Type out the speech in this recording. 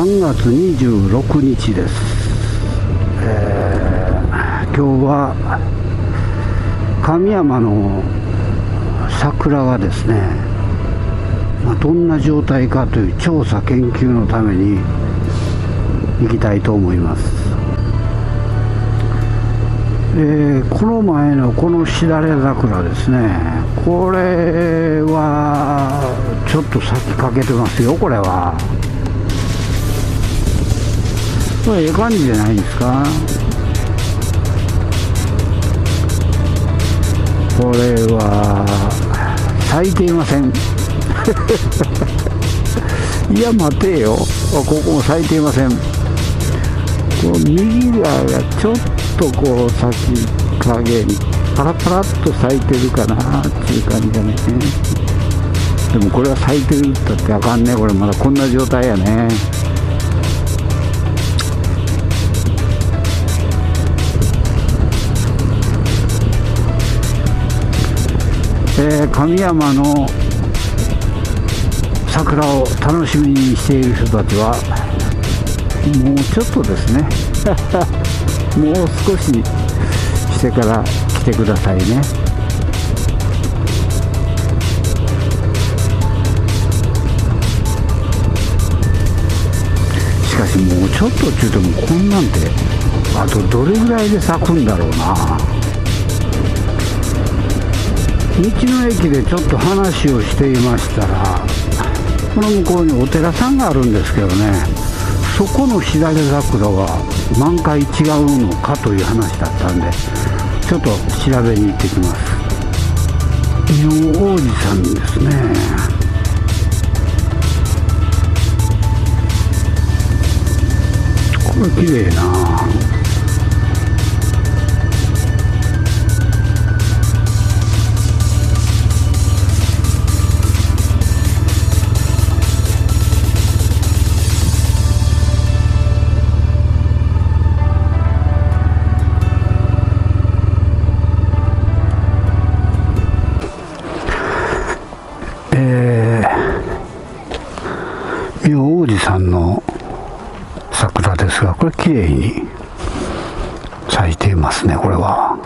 3月26日です、えー、今日は神山の桜がですね、まあ、どんな状態かという調査研究のために行きたいと思います。えー、この前のこのしだれ桜ですねこれはちょっと咲きかけてますよこれは。これええ感じじゃないですか。これは咲いていません。いや待てよ。ここも咲いていません。こう右側がちょっとこう咲き加減パラパラっと咲いてるかなっていう感じだね。でもこれは咲いてるったってあかんね。これまだこんな状態やね。えー、神山の桜を楽しみにしている人たちはもうちょっとですね。もう少ししてから来てくださいね。しかしもうちょっとって言うてもこんなんてあとどれぐらいで咲くんだろうな。道の駅でちょっと話をしていましたらこの向こうにお寺さんがあるんですけどねそこのしだれ桜は満開違うのかという話だったんでちょっと調べに行ってきます。明王子さんですね。これ綺麗な。えー、明王子さんの桜ですがこれ綺麗に咲いていますねこれは。